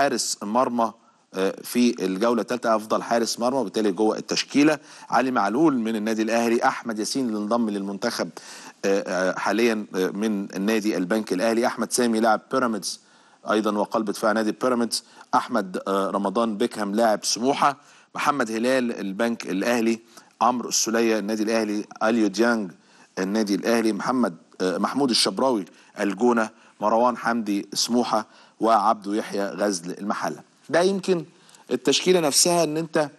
حارس مرمى في الجولة الثالثة أفضل حارس مرمى وبالتالي جوه التشكيلة علي معلول من النادي الأهلي أحمد ياسين اللي انضم للمنتخب حاليا من النادي البنك الأهلي أحمد سامي لاعب بيراميدز أيضا وقلب دفاع نادي بيراميدز أحمد رمضان بيكهام لاعب سموحة محمد هلال البنك الأهلي عمرو السولية النادي الأهلي أليو ديانج النادي الأهلي محمد محمود الشبراوي الجونة مروان حمدي سموحة وعبده يحيى غزل المحلة. ده يمكن التشكيلة نفسها إن أنت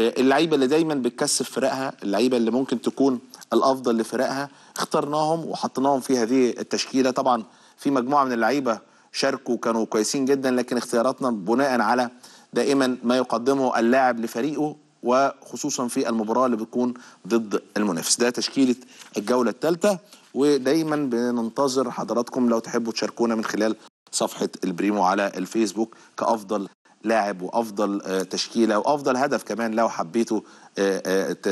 اللعيبة اللي دايما بتكسب فرقها اللعيبة اللي ممكن تكون الأفضل لفرقها اخترناهم وحطيناهم في هذه التشكيلة. طبعا في مجموعة من اللعيبة شاركوا كانوا كويسين جدا لكن اختياراتنا بناء على دائما ما يقدمه اللاعب لفريقه وخصوصا في المباراة اللي بتكون ضد المنافس. ده تشكيلة الجولة الثالثة ودايما بننتظر حضراتكم لو تحبوا تشاركونا من خلال صفحة البريمو على الفيسبوك كأفضل لاعب وأفضل تشكيلة وأفضل هدف كمان لو حبيتوا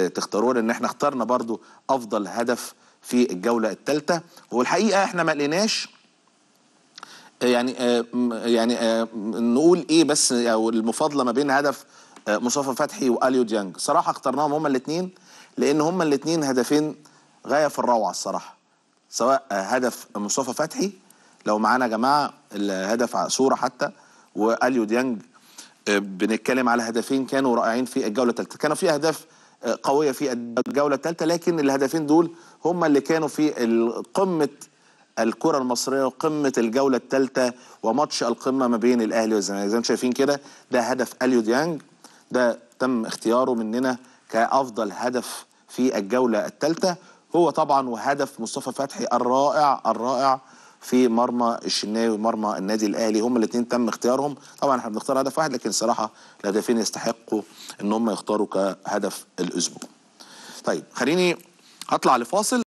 تختاروه لأن إحنا اخترنا برضو أفضل هدف في الجولة الثالثة. والحقيقة إحنا ما لقيناش يعني يعني نقول إيه بس أو المفاضلة ما بين هدف مصطفى فتحي وآليو ديانج. صراحة اخترناهم هما الاثنين لأن هما الاثنين هدفين غاية في الروعة الصراحة. سواء هدف مصطفى فتحي لو معانا يا جماعة الهدف صورة حتى وآليو ديانج بنتكلم على هدفين كانوا رائعين في الجولة الثالثه كانوا في أهداف قوية في الجولة الثالثه لكن الهدفين دول هم اللي كانوا في قمة الكرة المصرية وقمة الجولة الثالثه وماتش القمة ما بين الأهلي والزمالك. زي ما أنتم شايفين كده ده هدف آليو ديانج. ده تم اختياره مننا كأفضل هدف في الجولة الثالثة. هو طبعا وهدف مصطفى فتحي الرائع الرائع في مرمى الشناوي ومرمى النادي الأهلي. هم الاثنين تم اختيارهم. طبعا إحنا بنختار هدف واحد لكن الصراحه الهدفين يستحقوا إن هم يختاروا كهدف الأسبوع. طيب خليني هطلع لفاصل.